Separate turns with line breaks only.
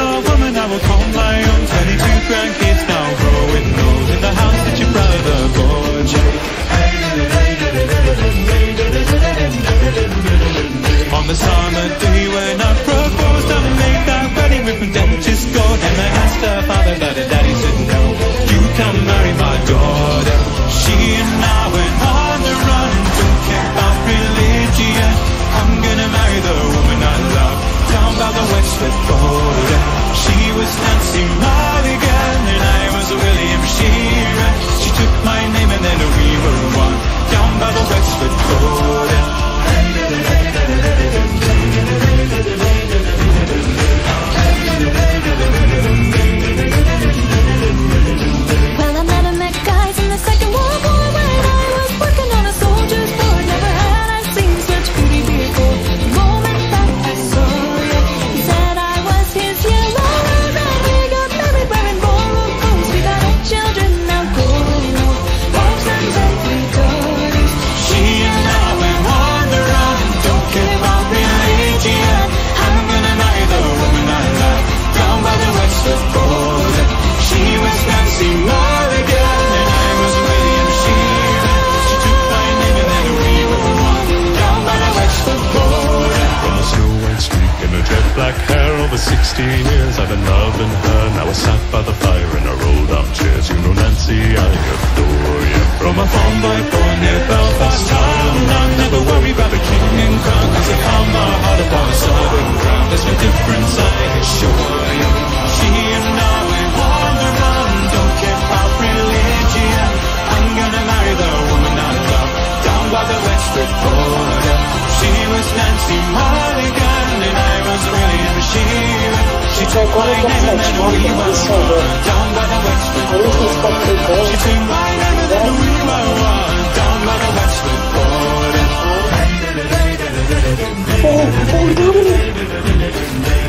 the woman I will call my own. 22 grandkids now growing old in the house that your brother bought you. On the summer day when I proposed, I made that wedding ring from dentist gold. And I asked her her
black hair over 16 years. I've been loving her. Now we're sat by the fire in our rolled up chairs You know Nancy, I adore you.
From a farm boy born near Belfast town. I never worry about the king and crown Cause I found my heart upon a southern ground There's no difference I assure you. She and I went on the Don't care about religion. I'm gonna marry the woman I love. Down by the Wexford border. She was Nancy Mulligan Wexford border She took my then we were one Down by the Wexford border
Oh, oh,